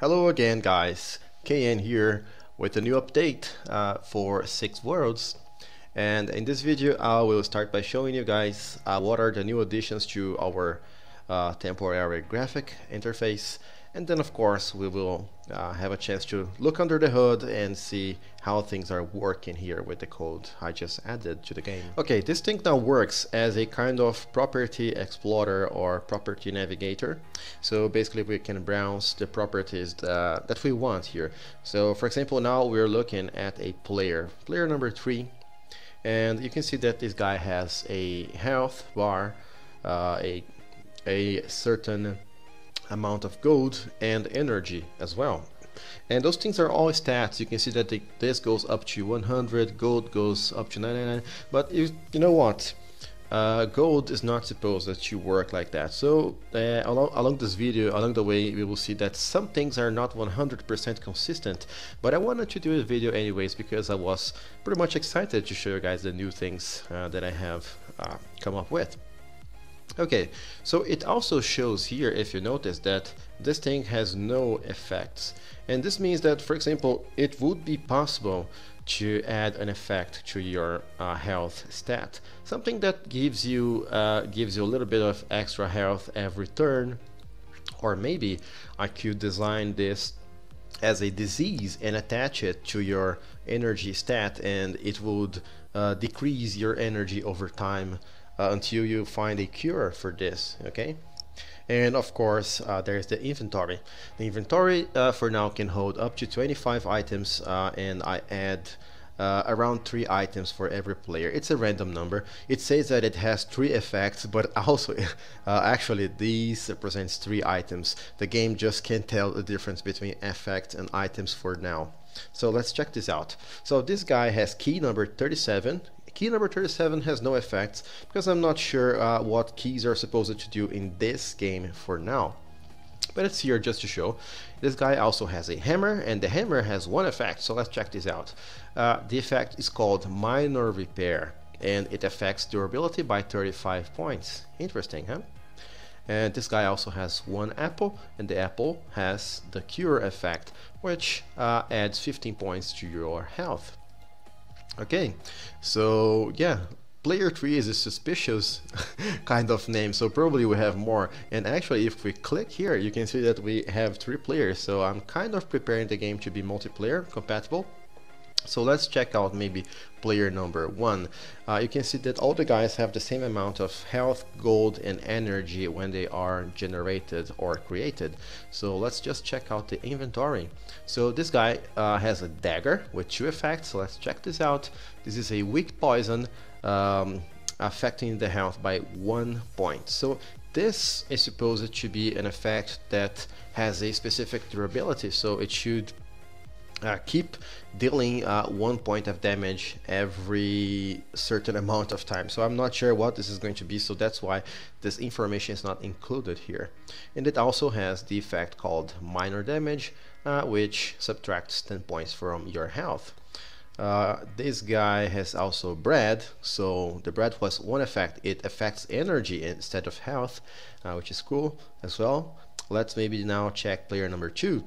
Hello again guys, KN here with a new update uh, for 6 Worlds. And in this video I will start by showing you guys uh, what are the new additions to our uh, temporary graphic interface and then of course we will uh, have a chance to look under the hood and see how things are working here with the code I just added to the game. Okay, this thing now works as a kind of property explorer or property navigator. So basically we can browse the properties that, that we want here. So for example now we're looking at a player, player number 3 and you can see that this guy has a health bar, uh, a, a certain amount of gold and energy as well. And those things are all stats. You can see that this goes up to 100, gold goes up to 99. But you, you know what? Uh, gold is not supposed to work like that. So uh, along, along this video, along the way, we will see that some things are not 100% consistent. But I wanted to do a video anyways because I was pretty much excited to show you guys the new things uh, that I have uh, come up with. Okay, so it also shows here, if you notice, that this thing has no effects. And this means that, for example, it would be possible to add an effect to your uh, health stat. Something that gives you uh, gives you a little bit of extra health every turn. Or maybe I could design this as a disease and attach it to your energy stat and it would uh, decrease your energy over time uh, until you find a cure for this okay and of course uh, there's the inventory the inventory uh, for now can hold up to 25 items uh, and I add uh, around three items for every player. It's a random number. It says that it has three effects, but also uh, actually these represents three items. The game just can't tell the difference between effects and items for now. So let's check this out. So this guy has key number 37 Key number 37 has no effects because I'm not sure uh, what keys are supposed to do in this game for now. But it's here just to show. This guy also has a hammer and the hammer has one effect, so let's check this out. Uh, the effect is called minor repair and it affects durability by 35 points. Interesting, huh? And this guy also has one apple, and the apple has the cure effect, which uh, adds 15 points to your health. Okay, so yeah, player 3 is a suspicious kind of name, so probably we have more. And actually, if we click here, you can see that we have three players, so I'm kind of preparing the game to be multiplayer compatible. So let's check out maybe player number one. Uh, you can see that all the guys have the same amount of health, gold and energy when they are generated or created. So let's just check out the inventory. So this guy uh, has a dagger with two effects. Let's check this out. This is a weak poison um, affecting the health by one point. So this is supposed to be an effect that has a specific durability. So it should uh, keep dealing uh, one point of damage every certain amount of time. So I'm not sure what this is going to be so that's why this information is not included here. And it also has the effect called minor damage uh, which subtracts 10 points from your health. Uh, this guy has also bread so the bread was one effect it affects energy instead of health uh, which is cool as well. Let's maybe now check player number two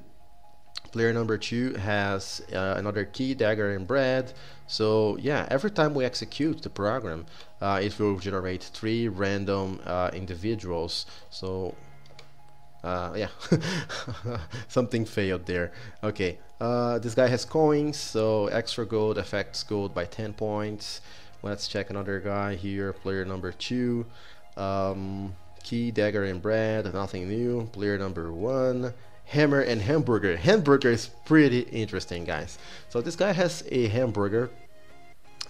player number two has uh, another key, dagger, and bread. So yeah, every time we execute the program, uh, it will generate three random uh, individuals. So uh, yeah, something failed there. Okay, uh, this guy has coins, so extra gold affects gold by 10 points. Let's check another guy here, player number two. Um, key, dagger, and bread, nothing new. Player number one hammer and hamburger. Hamburger is pretty interesting, guys. So this guy has a hamburger,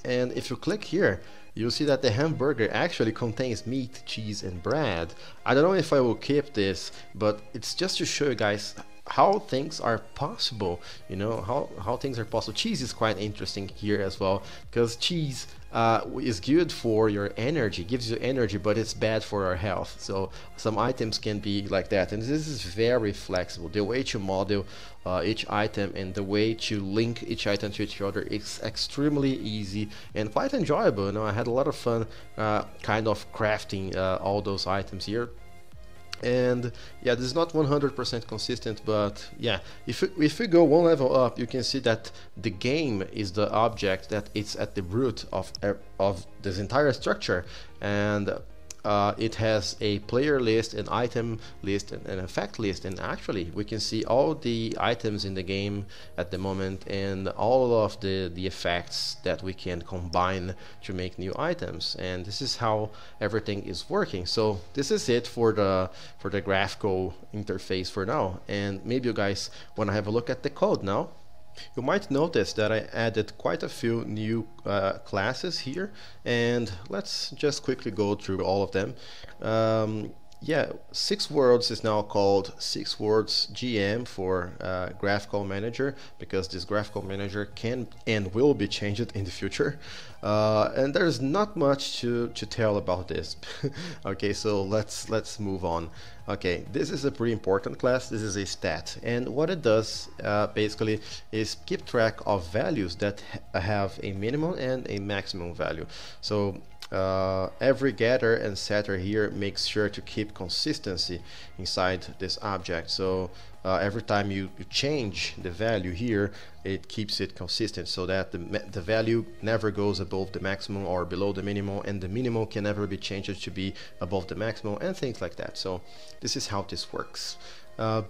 and if you click here, you'll see that the hamburger actually contains meat, cheese, and bread. I don't know if I will keep this, but it's just to show you guys how things are possible you know how how things are possible cheese is quite interesting here as well because cheese uh, is good for your energy gives you energy but it's bad for our health. So some items can be like that. And this is very flexible. The way to model uh, each item and the way to link each item to each other is extremely easy and quite enjoyable. You know I had a lot of fun uh, kind of crafting uh, all those items here and yeah this is not 100% consistent but yeah if, if we go one level up you can see that the game is the object that it's at the root of, of this entire structure. And uh, it has a player list, an item list, and an effect list. And actually, we can see all the items in the game at the moment and all of the, the effects that we can combine to make new items. And this is how everything is working. So this is it for the for the graphical interface for now. And maybe you guys want to have a look at the code now. You might notice that I added quite a few new uh, classes here and let's just quickly go through all of them. Um, yeah, Six Worlds is now called Six Worlds GM for uh, Graphical Manager because this Graphical Manager can and will be changed in the future. Uh, and there's not much to, to tell about this. okay, so let's let's move on. Okay, this is a pretty important class. This is a stat, and what it does uh, basically is keep track of values that ha have a minimum and a maximum value. So uh, every getter and setter here makes sure to keep consistency inside this object so uh, every time you, you, change the value here it keeps it consistent so that the, the value never goes above the maximum or below the minimum and the minimum can never be changed to be above the maximum and things like that. So this is how this works. Uh,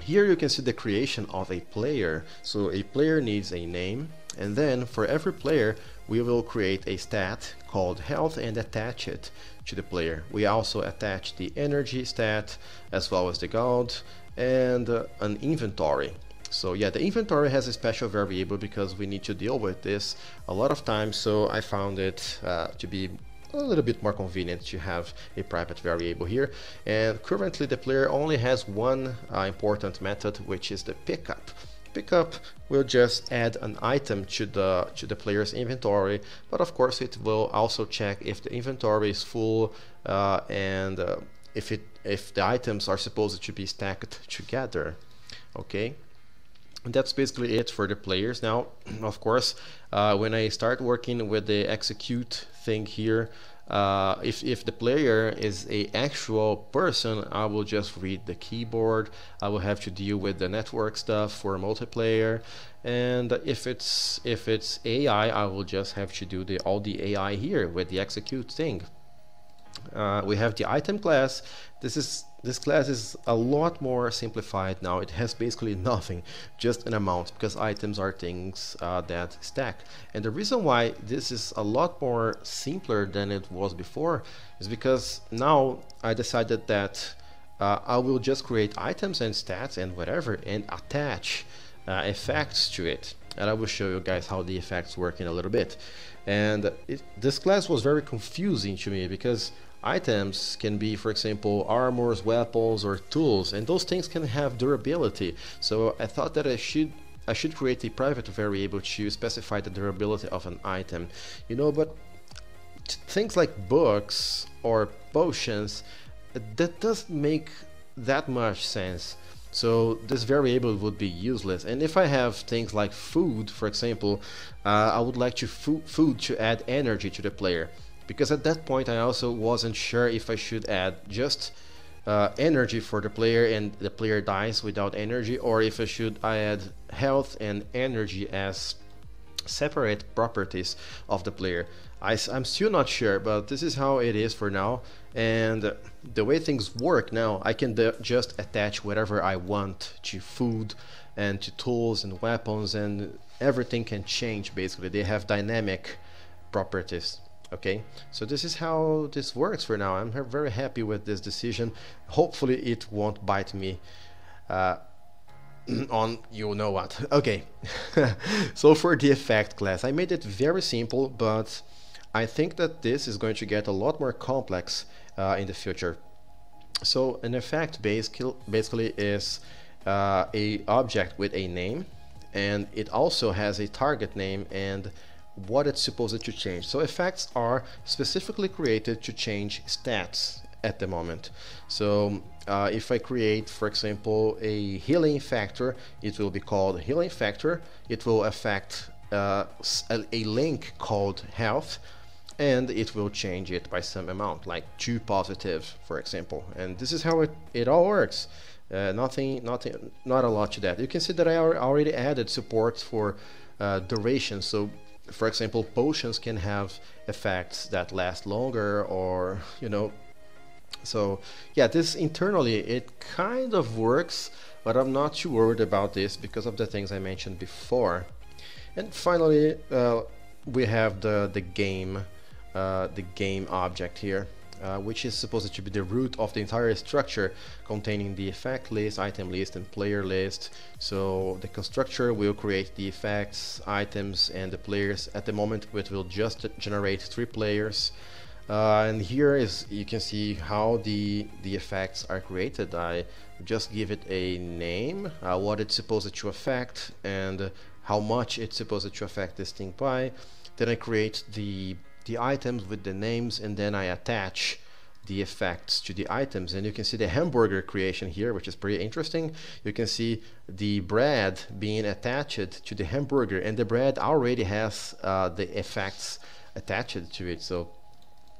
here you can see the creation of a player. So a player needs a name and then for every player we will create a stat called health and attach it to the player. We also attach the energy stat as well as the gold and uh, an inventory. So yeah, the inventory has a special variable because we need to deal with this a lot of times, so I found it uh, to be a little bit more convenient to have a private variable here. And currently the player only has one uh, important method, which is the pickup pickup will just add an item to the to the player's inventory. But of course it will also check if the inventory is full uh, and uh, if it if the items are supposed to be stacked together okay? And that's basically it for the players. Now of course uh, when I start working with the execute thing here uh, if, if the player is a actual person, I will just read the keyboard. I will have to deal with the network stuff for multiplayer. And if it's if it's AI, I will just have to do the all the AI here with the execute thing. Uh, we have the item class. This is this class is a lot more simplified now. It has basically nothing, just an amount, because items are things uh, that stack. And the reason why this is a lot more simpler than it was before is because now I decided that uh, I will just create items and stats and whatever and attach uh, effects to it. And I will show you guys how the effects work in a little bit. And it, this class was very confusing to me because items can be, for example, armors, weapons, or tools, and those things can have durability. So I thought that I should I should create a private variable to specify the durability of an item. You know, but things like books or potions, that doesn't make that much sense. So this variable would be useless. And if I have things like food, for example, uh, I would like to fo food to add energy to the player because at that point I also wasn't sure if I should add just uh, energy for the player and the player dies without energy or if I should I add health and energy as separate properties of the player. I, am still not sure, but this is how it is for now. And the way things work now, I can just attach whatever I want to food and to tools and weapons and everything can change basically. They have dynamic properties okay? So this is how this works for now. I'm very happy with this decision. Hopefully it won't bite me uh, on you know what. Okay. So for the effect class I made it very simple but I think that this is going to get a lot more complex uh, in the future. So an effect basically is uh, a object with a name and it also has a target name and what it's supposed to change. So effects are specifically created to change stats at the moment. So uh, if I create, for example, a healing factor, it will be called healing factor. It will affect uh, a, link called health. and it will change it by some amount, like two positive, for example. And this is how it, it all works. Uh, nothing, nothing, not a lot to that. You can see that I already added support for uh, duration. So, for example, potions can have effects that last longer, or you know. So, yeah, this internally it kind of works, but I'm not too worried about this because of the things I mentioned before. And finally, uh, we have the the game uh, the game object here, uh, which is supposed to be the root of the entire structure containing the effect list, item list, and player list. So the constructor will create the effects, items, and the players. At the moment, it will just generate three players. Uh, and here is you can see how the the effects are created. I just give it a name, uh, what it's supposed to affect, and how much it's supposed to affect this thing by. Then I create the the items with the names and then I attach the effects to the items. And you can see the hamburger creation here which is pretty interesting. You can see the bread being attached to the hamburger and the bread already has uh, the effects attached to it. So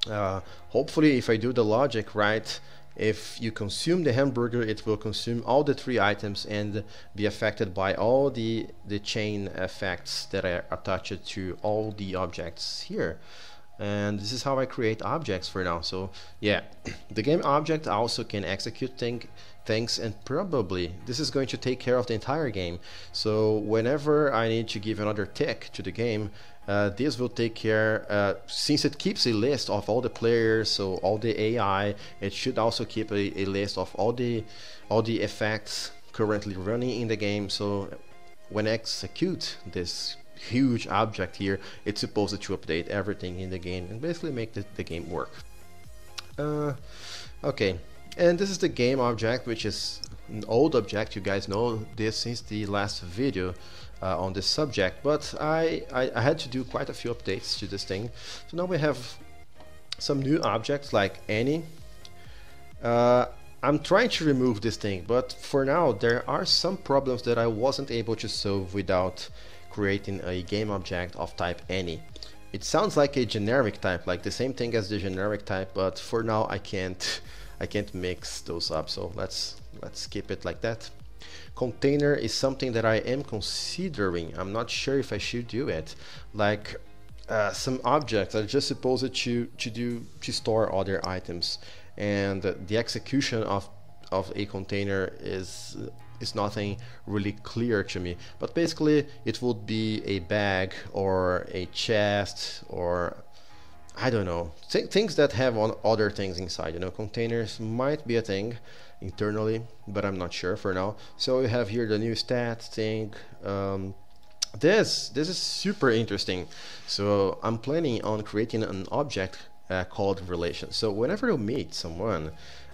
uh, hopefully if I do the logic right if you consume the hamburger it will consume all the three items and be affected by all the the chain effects that are attached to all the objects here. And this is how I create objects for now. So yeah the game object also can execute thing, things and probably this is going to take care of the entire game. So whenever I need to give another tick to the game uh, this will take care uh, since it keeps a list of all the players so all the AI it should also keep a, a list of all the all the effects currently running in the game so when I execute this huge object here, it's supposed to update everything in the game and basically make the, the game work. Uh, okay, and this is the game object, which is an old object. You guys know this since the last video uh, on this subject, but I, I, I, had to do quite a few updates to this thing. So now we have some new objects like any. Uh, I'm trying to remove this thing, but for now there are some problems that I wasn't able to solve without creating a game object of type any. It sounds like a generic type, like the same thing as the generic type, but for now I can't I can't mix those up. So let's let's keep it like that. Container is something that I am considering. I'm not sure if I should do it. Like uh, some objects are just supposed to to do to store other items, and the execution of of a container is is nothing really clear to me. But basically, it would be a bag or a chest or I don't know th things that have on other things inside. You know, containers might be a thing internally, but I'm not sure for now. So we have here the new stat thing. Um, this this is super interesting. So I'm planning on creating an object uh, called relation. So whenever you meet someone.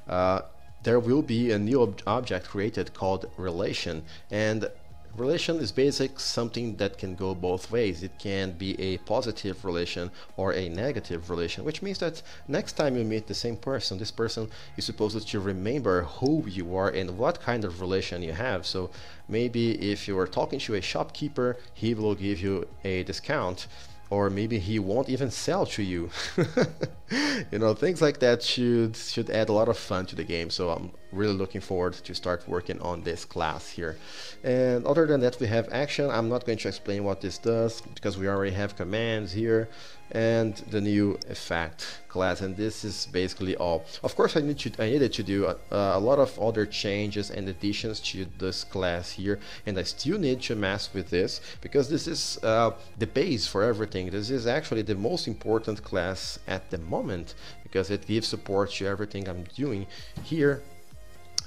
Uh, there will be a new ob object created called relation and relation is basic something that can go both ways. It can be a positive relation or a negative relation which means that next time you meet the same person this person is supposed to remember who you are and what kind of relation you have. So maybe if you are talking to a shopkeeper he will give you a discount or maybe he won't even sell to you. you know, things like that should should add a lot of fun to the game. So I'm really looking forward to start working on this class here. And other than that, we have action. I'm not going to explain what this does because we already have commands here and the new effect class. And this is basically all. Of course I need to I needed to do a, a, lot of other changes and additions to this class here. And I still need to mess with this because this is uh, the base for everything. This is actually the most important class at the moment because it gives support to everything I'm doing here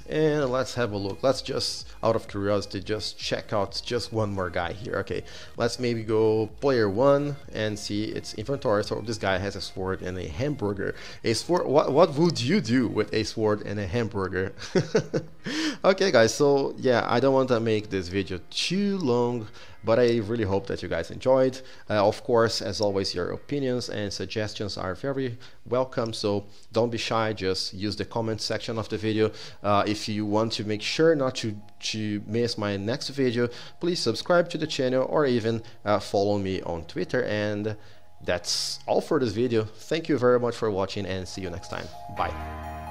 and let's have a look. Let's just out of curiosity just check out just one more guy here. Okay let's maybe go player one and see its inventory. So this guy has a sword and a hamburger. A sword what, what would you do with a sword and a hamburger? Okay guys so yeah I don't want to make this video too long but I really hope that you guys enjoyed. Uh, of course, as always, your opinions and suggestions are very welcome, so don't be shy, just use the comment section of the video. Uh, if you want to make sure not to, to miss my next video, please subscribe to the channel or even uh, follow me on Twitter and that's all for this video. Thank you very much for watching and see you next time. Bye.